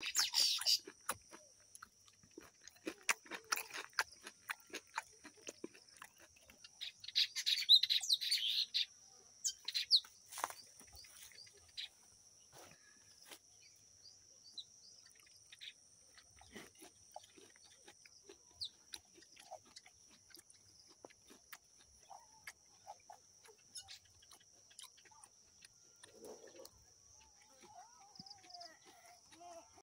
you